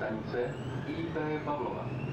Stanice IP Pavlova.